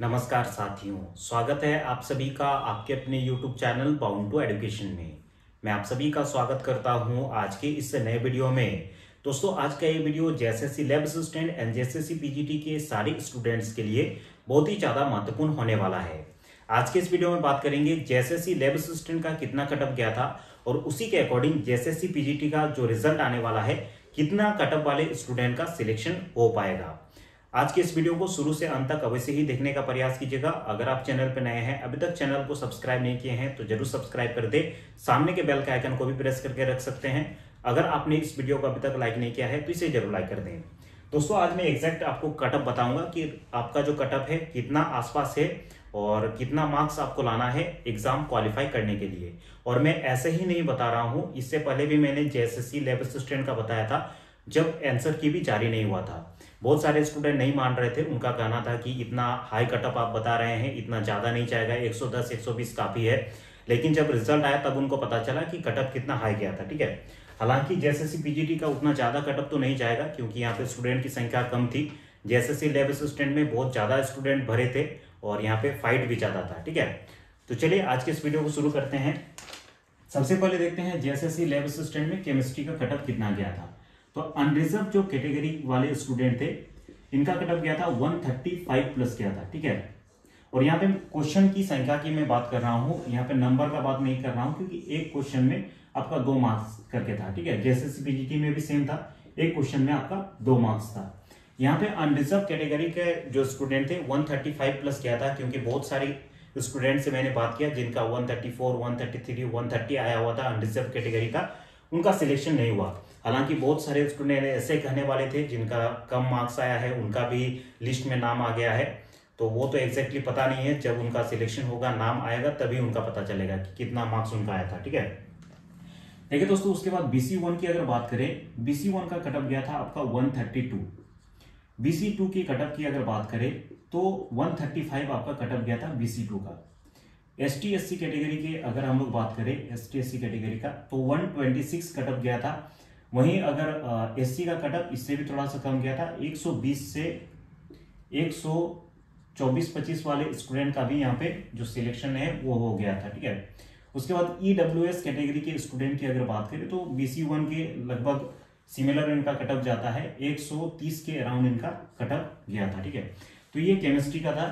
नमस्कार साथियों, स्वागत है आप सभी का आपके अपने YouTube channel bound to education में। मैं आप सभी का स्वागत करता हूँ आज के इस नए वीडियो में। दोस्तों, आज का ये वीडियो जैसे सी लैब असिस्टेंट एंड जैसे पीजीटी के सारे स्टूडेंट्स के लिए बहुत ही ज़्यादा महत्वपूर्ण होने वाला है। आज के इस वीडियो में बात करेंगे जैसे सी लैब असिस्टेंट का कितना कटअप गया था और उसी के अकॉर्डिंग जैसे सी पीजीटी का जो रिज़ल्ट आने वाला है, कितना कटअप वाले स्टूडेंट का सिलेक्शन हो पाएगा। आज के इस वीडियो को शुरू से अंत तक अवश्य ही देखने का प्रयास कीजिएगा। अगर आप चैनल पर नए हैं, अभी तक चैनल को सब्सक्राइब नहीं किए हैं तो ज़रूर सब्सक्राइब कर दे। सामने के बेल के आइकन को भी प्रेस करके रख सकते हैं। अगर आपने इस वीडियो को अभी तक लाइक नहीं किया है तो इसे ज़रूर लाइक कर दें। दोस्तों, आज मैं एग्जैक्ट आपको कटअप बताऊँगा कि आपका जो कटअप है, कितना आसपास है और कितना मार्क्स आपको लाना है एग्ज़ाम क्वालिफाई करने के लिए। और मैं ऐसे ही नहीं बता रहा हूँ, इससे पहले भी मैंने जेएसएससी लैब असिस्टेंट का बताया था। जब आंसर की भी जारी नहीं हुआ था। बहुत सारे स्टूडेंट नहीं मान रहे थे। उनका कहना था कि इतना हाई कटअप आप बता रहे हैं, इतना ज़्यादा नहीं चाहेगा 110 120 काफ़ी है। लेकिन जब रिज़ल्ट आया, तब उनको पता चला कि कटअप कितना हाई गया था, ठीक है? हालाँकि जैसे सी पीजीटी का उतना ज़्यादा कटअप तो नहीं जाएगा, क्योंकि यहाँ पे स्टूडेंट की संख्या कम थी। जैसे लैब असिस्टेंट में बहुत ज़्यादा स्टूडेंट भरे थे और यहाँ पे फाइट भी ज़्यादा था, ठीक है? तो चलिए, आज के इस वीडियो को शुरू करते हैं। सबसे पहले देखते हैं जैसे लैब असिस्टेंट में केमिस्ट्री का कटअप कितना गया था। तो अनरिजर्व जो कैटेगरी वाले स्टूडेंट थे इनका कटअप गया था 135 प्लस गया था ठीक है? और यहाँ पे क्वेश्चन की संख्या की मैं बात कर रहा हूँ यहाँ पे नंबर का बात नहीं कर रहा हूँ क्योंकि एक क्वेश्चन में आपका दो मार्क्स करके था ठीक है? जैसे सीपीजीटी में भी सेम था एक क्वेश्चन में आपका दो मार्क्स था। यहाँ पे अनरिजर्व कैटेगरी के जो स्टूडेंट थे 135 प्लस गया था क्योंकि बहुत सारी स्टूडेंट से मैंने बात किया जिनका 134, 133, 130 आया हुआ था अनरिजर्व कैटेगरी का। उनका सिलेक्शन नहीं हुआ। हालाँकि बहुत सारे स्टूडेंट ऐसे कहने वाले थे जिनका कम मार्क्स आया है, उनका भी लिस्ट में नाम आ गया है। तो वो तो एग्जैक्टली पता नहीं है, जब उनका सिलेक्शन होगा, नाम आएगा, तभी उनका पता चलेगा कि कितना मार्क्स उनका आया था, ठीक है? देखिए दोस्तों, उसके बाद बीसी वन की अगर बात करें बीसी वन का कटअप गया था आपका 132 बीसी टू की कटअप की अगर बात करें तो 135 आपका कटअप गया था बीसी टू का। S T S C category की अगर हम लोग बात करें S T S C category का तो 126 कटअप गया था। वहीं अगर एस सी का कटअप इससे भी थोड़ा सा कम गया था 120 से 124-25 वाले स्टूडेंट का भी यहाँ पे जो सिलेक्शन है, वो हो गया था, ठीक है? उसके बाद ईडब्ल्यू एस कैटेगरी के स्टूडेंट की अगर बात करें तो बीसी वन के लगभग सिमिलर इनका कटअप जाता है 130 के अराउंड इनका कटअप गया था, ठीक है? तो ये केमिस्ट्री का था।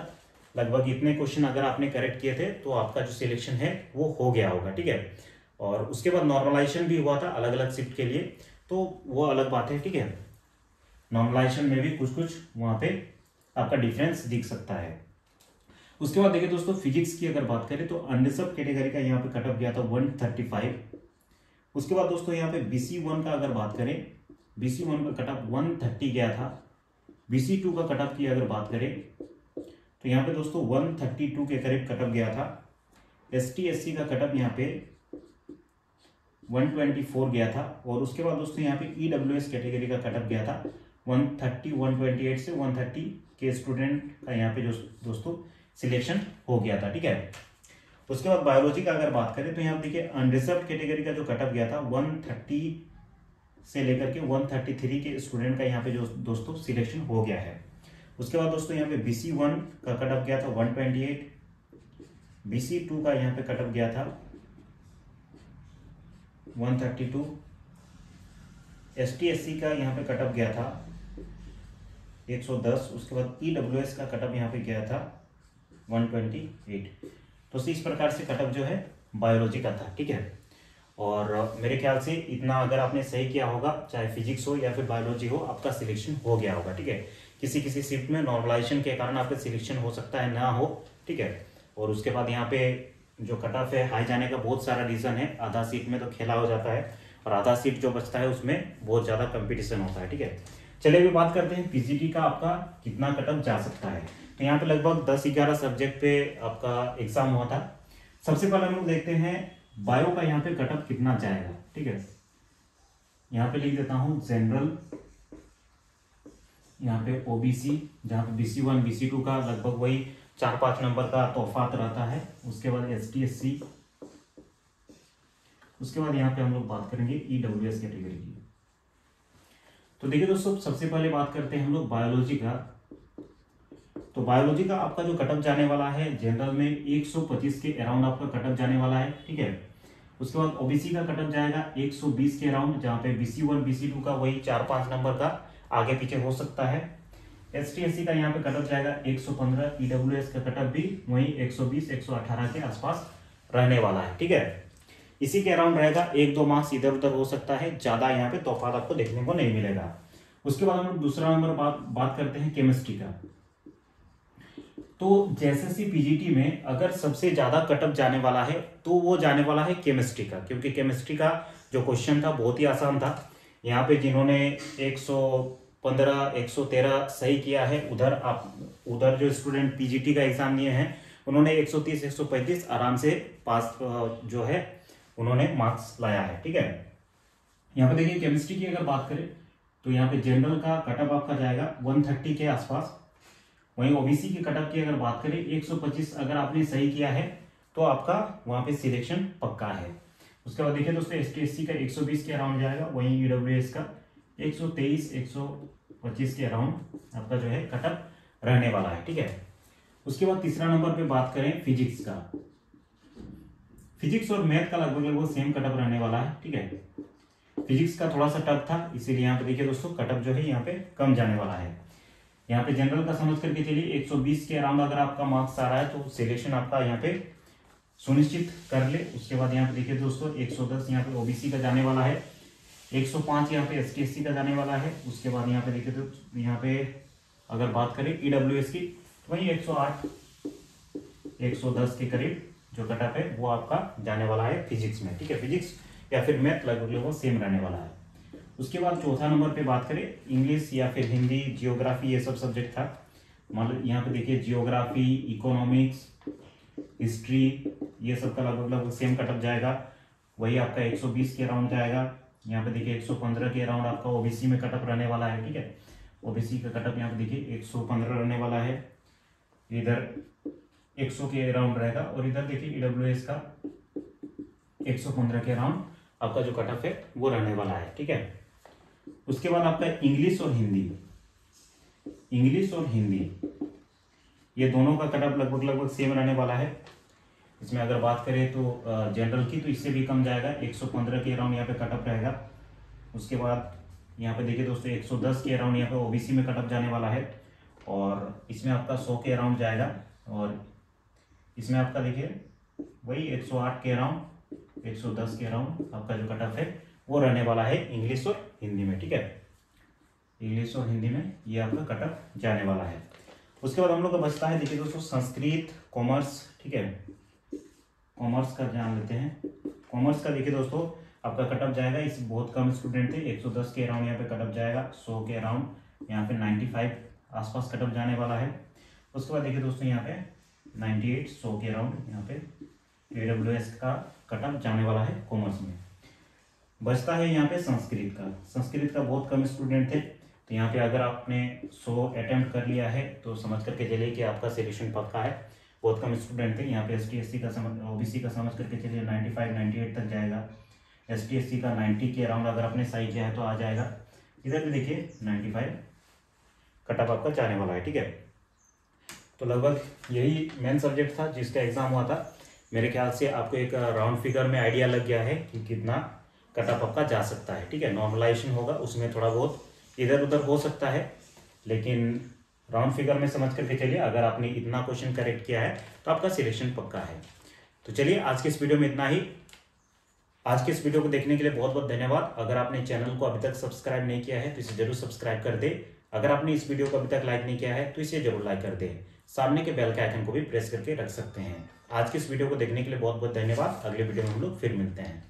लगभग इतने क्वेश्चन अगर आपने करेक्ट किए थे तो आपका जो सिलेक्शन है, वो हो गया होगा, ठीक है? और उसके बाद नॉर्मलाइजेशन भी हुआ था अलग अलग शिफ्ट के लिए तो वो अलग बात है, ठीक है? नॉर्मलाइजेशन में भी कुछ कुछ वहाँ पे आपका डिफरेंस दिख सकता है। उसके बाद देखिए दोस्तों फिजिक्स की अगर बात करें तो अनरिजर्व कैटेगरी का यहाँ पे कटअप गया था 135 उसके बाद दोस्तों, यहाँ पे बीसी वन का अगर बात करें बीसी वन का कटअप 130 गया था। बीसी टू का कटअप की अगर बात करें तो यहाँ पे दोस्तों 132 के करीब कटअप गया था। एस टी एस सी का कटअप यहाँ पे 124 गया था। और उसके बाद दोस्तों यहाँ पे ई डब्ल्यू एस कैटेगरी का कटअप गया था। 130 128 से 130 के स्टूडेंट का यहाँ पे जो दोस्तों सिलेक्शन हो गया था, ठीक है? उसके बाद बायोलॉजी का अगर बात करें तो यहाँ देखिए अनरिजर्व कैटेगरी का जो कटअप गया था 130 से लेकर के 133 के स्टूडेंट का यहाँ पे जो दोस्तों सिलेक्शन हो गया है। उसके बाद दोस्तों यहाँ पे बीसी वन का कटअप गया था 128 बीसी टू का यहाँ पे कटअप गया था 132 एस टी एस सी का यहाँ पे कटअप गया था 110 उसके बाद ई डब्ल्यू एस का कटअप यहाँ पे गया था 128 तो इस प्रकार से कटअप जो है बायोलॉजी का था, ठीक है? और मेरे ख्याल से इतना अगर आपने सही किया होगा, चाहे फिजिक्स हो या फिर बायोलॉजी हो, आपका सिलेक्शन हो गया होगा, ठीक है? किसी किसी शिफ्ट में नॉर्मलाइजेशन के कारण आपका सिलेक्शन हो सकता है, ना हो, ठीक है? और उसके बाद यहाँ पे जो कट ऑफ़ है, हाई जाने का बहुत सारा रीजन है, आधा सीट में तो खेला हो जाता है और आधा सीट जो बचता है उसमें बहुत ज़्यादा कंपटीशन होता है, ठीक है? चलिए अभी बात करते हैं पीजीटी का आपका कितना कटअप जा सकता है। तो यहाँ पे लगभग दस ग्यारह सब्जेक्ट पे आपका एग्ज़ाम हुआ था। सबसे पहले हम लोग देखते हैं बायो का यहाँ पे कटअप कितना जाएगा, ठीक है? यहाँ पे लिख देता हूँ जनरल यहाँ पे ओबीसी जहाँ पे बीसी वन बीसी टू का लगभग वही चार पाँच नंबर का तोहफात रहता है, उसके बाद एस टी एस सी उसके बाद यहाँ पे हम लोग बात करेंगे ईडब्ल्यू एस कैटेगरी की। तो देखिए दोस्तों, सबसे पहले बात करते हैं हम लोग बायोलॉजी का। तो बायोलॉजी का आपका जो कटअप जाने वाला है जनरल में 125 के अराउंड आपका कटअप जाने वाला है, ठीक है? उसके बाद ओबीसी का कटअप जाएगा 120 के अराउंड, जहाँ पे बीसी वन बीसी टू का वही चार पाँच नंबर का आगे पीछे हो सकता है। एस टी का यहाँ पे कटअप जाएगा 115 ईडब्ल्यूएस e का कटअप भी वही 120 118 के आसपास रहने वाला है, ठीक है? इसी के अराउंड रहेगा, एक दो मार्क्स इधर उधर हो सकता है, ज़्यादा यहाँ पे तोहफात आपको देखने को नहीं मिलेगा। उसके बाद हम लोग दूसरा नंबर बात बात करते हैं केमिस्ट्री का। तो जैसे सी पीजीटी में अगर सबसे ज़्यादा कटअप जाने वाला है तो वो जाने वाला है केमिस्ट्री का, क्योंकि केमिस्ट्री का जो क्वेश्चन था बहुत ही आसान था। यहाँ पे जिन्होंने 115 113 सही किया है, उधर आप, उधर जो स्टूडेंट पीजीटी का एग्ज़ाम लिए हैं, उन्होंने 130 135 आराम से पास जो है, उन्होंने मार्क्स लाया है, ठीक है? यहाँ पे देखिए केमिस्ट्री की अगर बात करें तो यहाँ पे जनरल का कटअप आपका जाएगा 130 के आसपास। वहीं ओबीसी के कटअप की अगर बात करें 125 अगर आपने सही किया है तो आपका वहाँ पे सिलेक्शन पक्का है। उसके बाद देखिए दोस्तों एस टी का 120 के अराउंड जाएगा, वहीं ईडब्ल्यू का 123 125 के अराउंड आपका जो है कटअप रहने वाला है, ठीक है? उसके बाद तीसरा नंबर पे बात करें फिजिक्स का। फिजिक्स और मैथ का लगभग लगभग सेम कटअप रहने वाला है, ठीक है? फिजिक्स का थोड़ा सा टफ था, इसीलिए यहाँ पे देखिए दोस्तों, कटअप जो है यहाँ पे कम जाने वाला है। यहाँ पे जनरल का समझ करके चलिए 120 के अराउंड अगर आपका मार्क्स आ रहा है तो सिलेक्शन आपका यहाँ पे सुनिश्चित कर ले। उसके बाद यहाँ पे देखिए दोस्तों 110 यहाँ पे ओबीसी का जाने वाला है 105 यहाँ पे एस टी का जाने वाला है। उसके बाद यहाँ पे देखिए तो यहाँ पे अगर बात करें ईडब्ल्यू की तो वही एक सौ के करीब जो कटअप है, वो आपका जाने वाला है फिजिक्स में, ठीक है? फिजिक्स या फिर मैथ लगभग सेम रहने वाला है। उसके बाद चौथा नंबर पे बात करें इंग्लिश या फिर हिंदी जियोग्राफी ये सब सब्जेक्ट था। मान लो, यहाँ पे देखिए जियोग्राफी इकोनॉमिक्स हिस्ट्री ये सब का लगभग लगभग सेम कटअप जाएगा। वही आपका 120 के अराउंड जाएगा। यहाँ पे देखिए 115 के अराउंड आपका ओबीसी में कटअप रहने वाला है, ठीक है? ओबीसी का कटअप यहाँ पे देखिए 115 रहने वाला है। इधर 100 के अराउंड रहेगा और इधर देखिए ईडब्ल्यू का 115 के अराउंड आपका जो कटअप है, वो रहने वाला है, ठीक है? उसके बाद आपका इंग्लिश और हिंदी। इंग्लिश और हिंदी। ये दोनों का कटअप लगभग लगभग सेम रहने वाला है। इसमें अगर बात करें तो जनरल की तो इससे भी कम जाएगा। 115 के अराउंड यहाँ पे कटअप रहेगा। उसके बाद यहाँ पे देखिए दोस्तों 110 के अराउंड यहाँ पे ओबीसी में कटअप जाने वाला है। और इसमें आपका 100 के अराउंड जाएगा। और इसमें आपका देखिए, वही 108 के अराउंड 110 के अराउंड आपका जो कटअप है, वो रहने वाला है इंग्लिश और हिंदी में, ठीक है? इंग्लिश और हिंदी में ये आपका कटअप जाने वाला है। उसके बाद हम लोग का बचता है, देखिए दोस्तों, संस्कृत कॉमर्स ठीक है? कॉमर्स का जान लेते हैं। कॉमर्स का देखिए दोस्तों, आपका कटअप जाएगा। इस बहुत कम स्टूडेंट थे 110 के अराउंड यहाँ पे कटअप जाएगा 100 के अराउंड यहाँ पे 95 आसपास कटअप जाने वाला है। उसके बाद देखिए दोस्तों, यहाँ पे 98 100 के अराउंड यहाँ पे ए का कटअप जाने वाला है कॉमर्स में। बचता है यहाँ पे संस्कृत का। संस्कृत का बहुत कम स्टूडेंट थे। तो यहाँ पे अगर आपने सो अटेम्प्ट कर लिया है तो समझ करके चलिए कि आपका सिलेक्शन पक्का है। बहुत कम स्टूडेंट थे। यहाँ पे एस टी का समझ ओबीसी का समझ करके चलिए 95 98 तक जाएगा। एस टी का 90 के अराउंड अगर आपने सही किया है तो आ जाएगा। इधर भी देखिए 95 कटअप आपका जाने वाला है, ठीक है? तो लगभग यही मेन सब्जेक्ट था जिसका एग्ज़ाम हुआ था। मेरे ख्याल से आपको एक राउंड फिगर में आइडिया लग गया है कि कितना कटअप आपका जा सकता है, ठीक है? नॉर्मलाइजेशन होगा, उसमें थोड़ा बहुत इधर उधर हो सकता है, लेकिन राउंड फिगर में समझ करके चलिए, अगर आपने इतना क्वेश्चन करेक्ट किया है तो आपका सिलेक्शन पक्का है। तो चलिए, आज के इस वीडियो में इतना ही। आज के इस वीडियो को देखने के लिए बहुत बहुत धन्यवाद। अगर आपने चैनल को अभी तक सब्सक्राइब नहीं किया है तो इसे ज़रूर सब्सक्राइब कर दे। अगर आपने इस वीडियो को अभी तक लाइक नहीं किया है तो इसे ज़रूर लाइक कर दे। सामने के बेल के आइकन को भी प्रेस करके रख सकते हैं। आज के इस वीडियो को देखने के लिए बहुत बहुत धन्यवाद। अगले वीडियो में हम लोग फिर मिलते हैं।